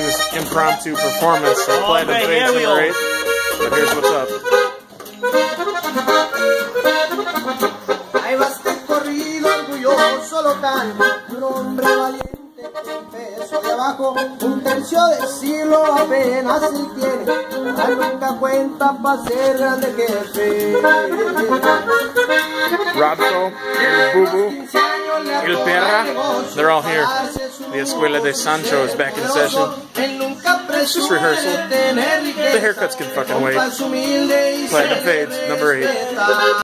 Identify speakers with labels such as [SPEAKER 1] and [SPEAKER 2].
[SPEAKER 1] watching this impromptu performance of Platinum
[SPEAKER 2] Okay,
[SPEAKER 1] Fades
[SPEAKER 2] here we
[SPEAKER 1] number
[SPEAKER 2] go.
[SPEAKER 1] 8. But here's what's up.
[SPEAKER 3] Ahí va este corrido orgulloso local, un hombre valiente que empezó de abajo, un tercio de siglo apenas se tiene, la nunca cuenta para ser grande jefe.
[SPEAKER 1] Robso, El Bubu, El Perra, they're all here. The Escuela de Rancho is back in session. Just rehearsal. The haircuts can fucking wait. Platinum Fades, number 8.